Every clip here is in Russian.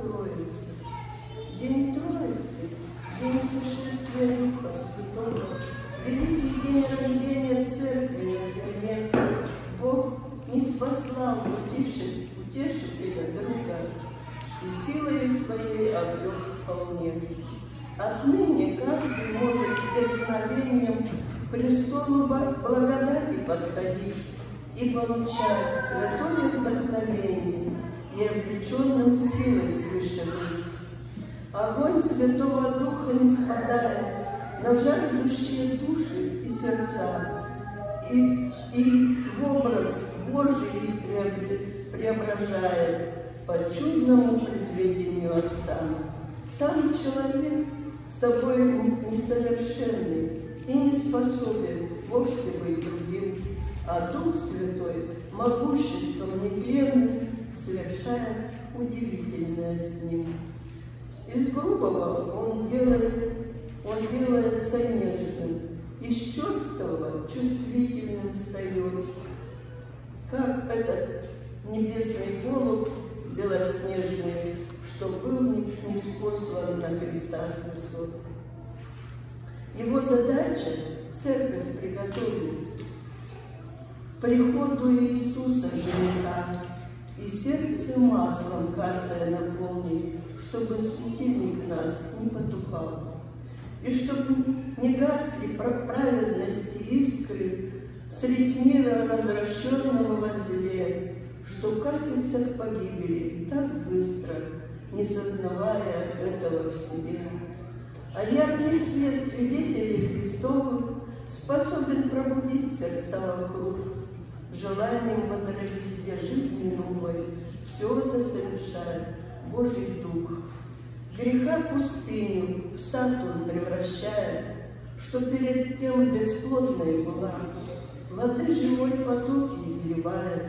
Троицы. День Троицы, день сошествия Духа Святого, великий день рождения Церкви на земле. Бог не спаслал утешить, утешителя друга и силой своей обрел вполне. Отныне каждый может с дерзновением к престолу благодати подходить и получать святое вдохновение и облеченным силой свыше быть. Огонь Святого Духа не спадает на жаждущие души и сердца, и, и образ Божий преображает по чудному предведению Отца. Сам человек собой несовершенный и не способен вовсе быть другим, а Дух Святой могуществом нетленным совершает удивительное с ним. Из грубого он делает, он делается нежным, из черствого чувствительным встает, как этот небесный голубь белоснежный, что был не спослан на Христа с высот. Его задача – церковь приготовить приходу Иисуса жениха, и сердце маслом каждое наполнить, чтобы светильник нас не потухал, и чтобы не гасли праведности искры среди мира развращенного во зле, что катится к погибели так быстро, не сознавая этого в себе. А яркий свет свидетелей Христовых способен пробудить сердца вокруг, желанием возродить для жизни новой. Все это совершает Божий Дух. Греха пустыню в сад он превращает, что перед тем бесплодной была. Воды живой потоки изливает,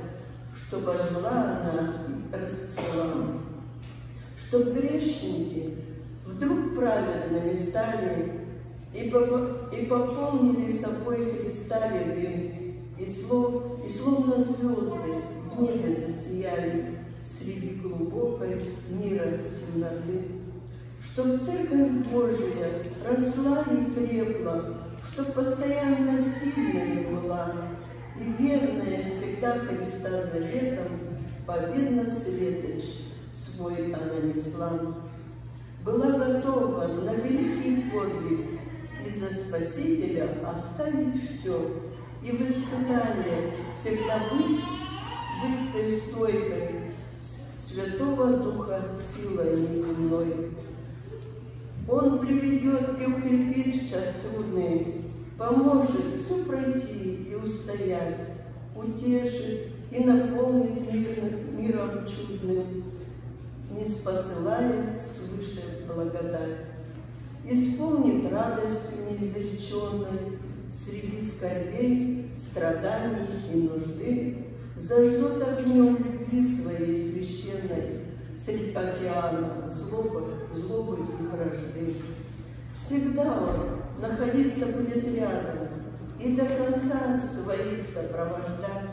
чтобы ожила она и расцвела. Чтоб грешники вдруг праведными стали и, поп и пополнили собой Христа ряды, и, слов, и словно звезды в небе засияли среди глубокой мира темноты. Чтоб Церковь Божия росла и крепла, чтоб постоянно сильная была, и верная всегда Христа заветом, победно светоч свой она несла. Была готова на великий подвиг и за Спасителя оставить все, и в испытание всегда быть, быть той стойкой, Святого Духа силой неземной. Он приведет и укрепит в час трудный, поможет все пройти и устоять, утешит и наполнит мир, миром чудным, не спосылает свыше благодать. Исполнит радостью неизреченной среди скорбей, страданий и нужды, зажжет огнем любви своей священной среди океана злобы, злобы и вражды. Всегда он находиться будет рядом и до конца своих сопровождать.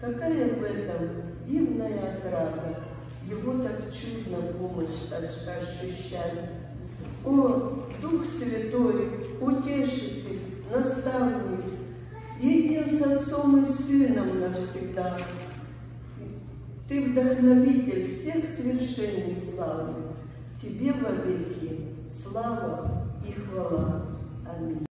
Какая в этом дивная отрада, его так чудно помощь ощущать. О, Дух Святой, Утешитель, Наставник, един с Отцом и Сыном навсегда. Ты вдохновитель всех свершений славы. Тебе вовеки слава и хвала. Аминь.